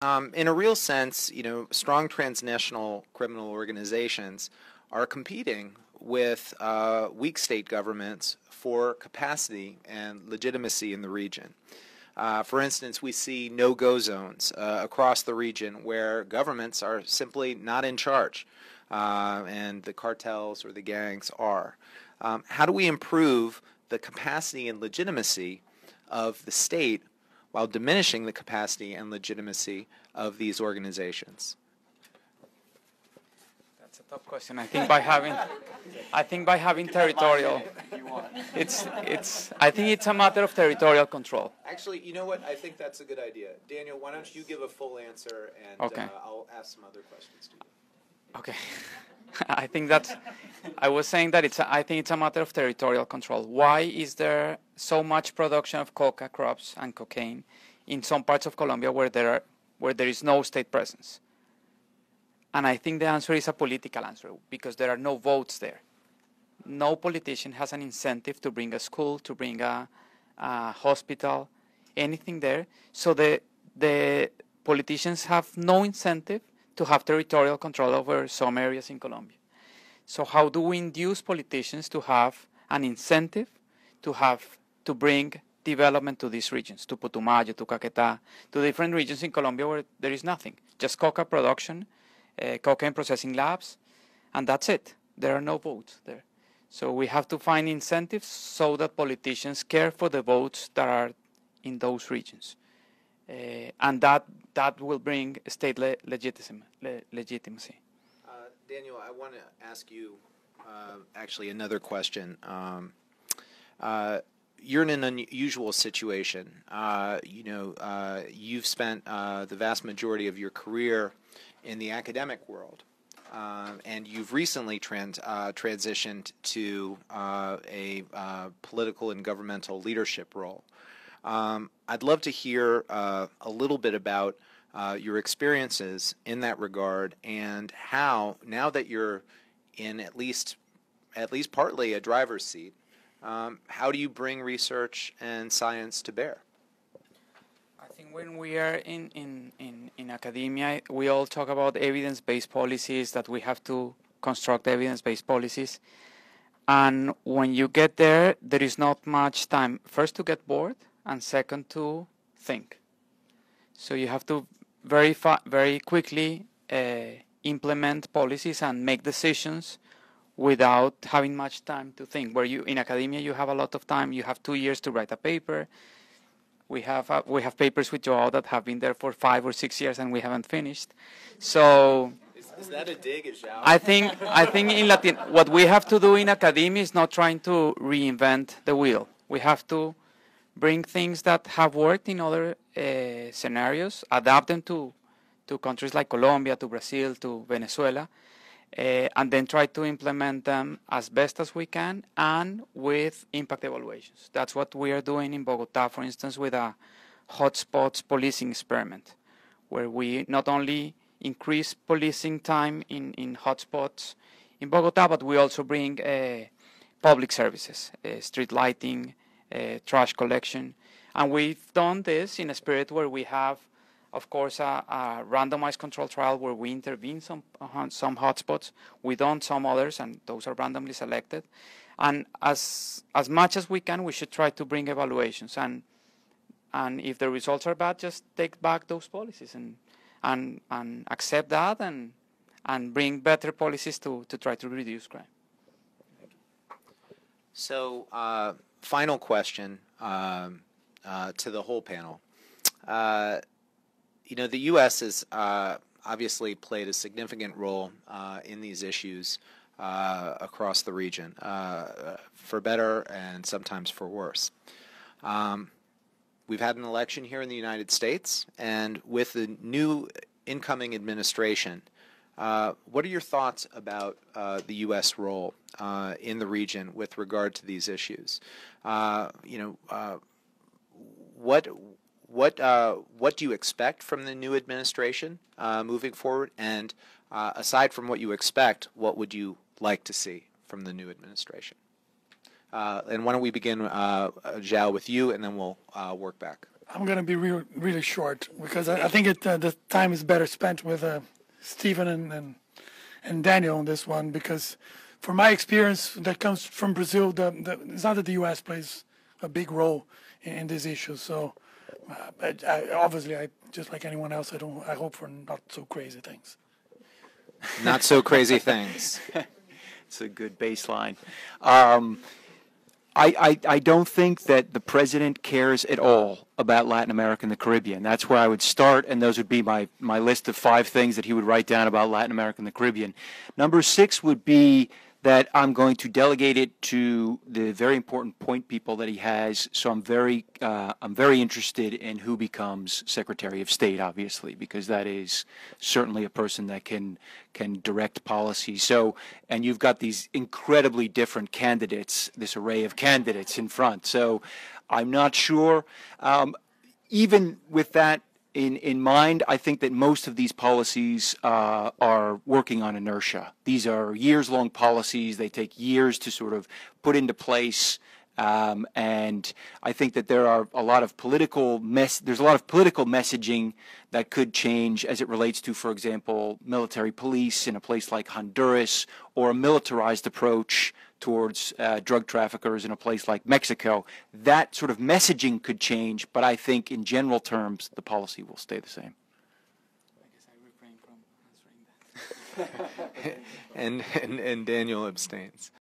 Um, in a real sense, you know, strong transnational criminal organizations are competing with uh, weak state governments for capacity and legitimacy in the region. Uh, for instance, we see no go zones uh, across the region where governments are simply not in charge, uh, and the cartels or the gangs are. Um, how do we improve the capacity and legitimacy of the state while diminishing the capacity and legitimacy of these organizations? That's a tough question. I think by having, I think by having territorial, it's it's. I think it's a matter of territorial control. Actually, you know what? I think that's a good idea. Daniel, why don't you give a full answer, and Okay. uh, I'll ask some other questions to you. Okay. I think that's. I was saying that it's. A, I think it's a matter of territorial control. Why is there so much production of coca crops and cocaine in some parts of Colombia where there are, where there is no state presence? And I think the answer is a political answer because there are no votes there. No politician has an incentive to bring a school, to bring a, a hospital, anything there. So the the politicians have no incentive to have territorial control over some areas in Colombia. So how do we induce politicians to have an incentive to have to bring development to these regions, to Putumayo, to Caquetá, to different regions in Colombia where there is nothing, just coca production, uh, cocaine processing labs, and that's it. There are no votes there. So we have to find incentives so that politicians care for the votes that are in those regions. Uh, and that that will bring state le- legitimacy. Le- legitimacy. Daniel, I want to ask you uh, actually another question. Um, uh, you're in an unusual situation. Uh, you know, uh, you've spent uh, the vast majority of your career in the academic world, uh, and you've recently trans- transitioned to a political and governmental leadership role. Um, I'd love to hear a little bit about uh, your experiences in that regard and how, now that you're in at least at least partly a driver's seat, um, how do you bring research and science to bear? I think when we are in, in, in, in academia, we all talk about evidence based policies, that we have to construct evidence based policies. And when you get there, there is not much time, first, to get bored, and second, to think. So you have to very, fa- very quickly uh, implement policies and make decisions without having much time to think. Where you in academia, you have a lot of time. You have two years to write a paper. We have uh, we have papers with Joao that have been there for five or six years and we haven't finished. So Is, is that a dig at Joao? I think I think in Latin what we have to do in academia is not trying to reinvent the wheel. We have to bring things that have worked in other uh, scenarios, adapt them to to countries like Colombia, to Brazil, to Venezuela, uh, and then try to implement them as best as we can and with impact evaluations. That's what we are doing in Bogota, for instance, with a hotspots policing experiment, where we not only increase policing time in, in hotspots in Bogota, but we also bring uh, public services, uh, street lighting, uh, trash collection. And we've done this in a spirit where we have of course, a, a randomized control trial where we intervene some uh, some hotspots. We don't some others, and those are randomly selected. And as as much as we can, we should try to bring evaluations. And and if the results are bad, just take back those policies and and and accept that and and bring better policies to to try to reduce crime. So, uh, final question um, uh, to the whole panel. Uh, you know, the U.S. has uh, obviously played a significant role uh, in these issues uh, across the region, for better and sometimes for worse. Um, we've had an election here in the United States, and with the new incoming administration, uh, what are your thoughts about uh, the U.S. role uh, in the region with regard to these issues? You know, what what uh, what do you expect from the new administration uh, moving forward? And uh, aside from what you expect, what would you like to see from the new administration? Uh, and why don't we begin, uh, Joao, with you, and then we'll uh, work back. I'm going to be real, really short because I, I think it, uh, the time is better spent with uh, Steven and, and and Daniel on this one because, from my experience that comes from Brazil, the, the, it's not that the U.S. plays a big role in, in these issues. So, uh, I, I, obviously, I just like anyone else, I don't. I hope for not so crazy things. Not so crazy things. It's a good baseline. Um, I, I, I don't think that the president cares at all about Latin America and the Caribbean. That's where I would start, and those would be my, my list of five things that he would write down about Latin America and the Caribbean. Number six would be that I'm going to delegate it to the very important point people that he has. So I'm very uh, I'm very interested in who becomes Secretary of State, obviously, because that is certainly a person that can can direct policy. So and you've got these incredibly different candidates, this array of candidates in front. So I'm not sure. Um, even with that in, in mind, I think that most of these policies uh, are working on inertia. These are years long policies, they take years to sort of put into place. Um, and I think that there are a lot of political mess. There's a lot of political messaging that could change as it relates to, for example, military police in a place like Honduras, or a militarized approach towards uh, drug traffickers in a place like Mexico. That sort of messaging could change, but I think in general terms, the policy will stay the same. and, and, and Daniel abstains.